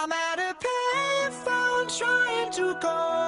I'm at a payphone trying to call.